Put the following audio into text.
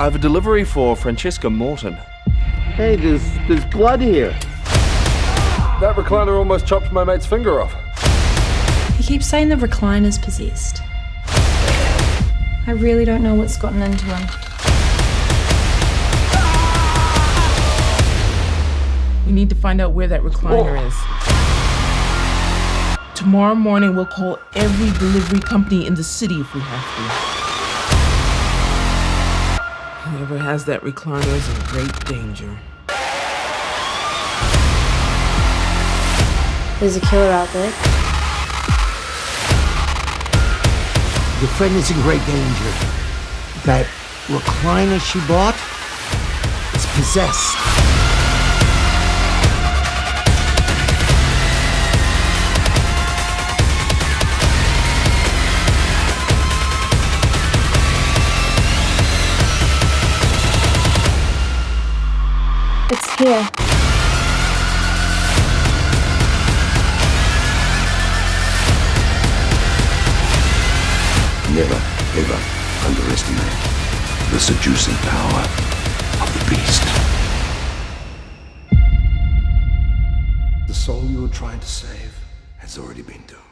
I have a delivery for Francesca Morton. Hey, there's there's blood here. That recliner almost chopped my mate's finger off. He keeps saying the recliner's possessed. I really don't know what's gotten into him. We need to find out where that recliner oh. is. Tomorrow morning, we'll call every delivery company in the city if we have to. Whoever has that recliner is in great danger. There's a killer out there. Your friend is in great danger. That recliner she bought is possessed. It's here. Never, ever underestimate the seducing power of the beast. The soul you were trying to save has already been doomed.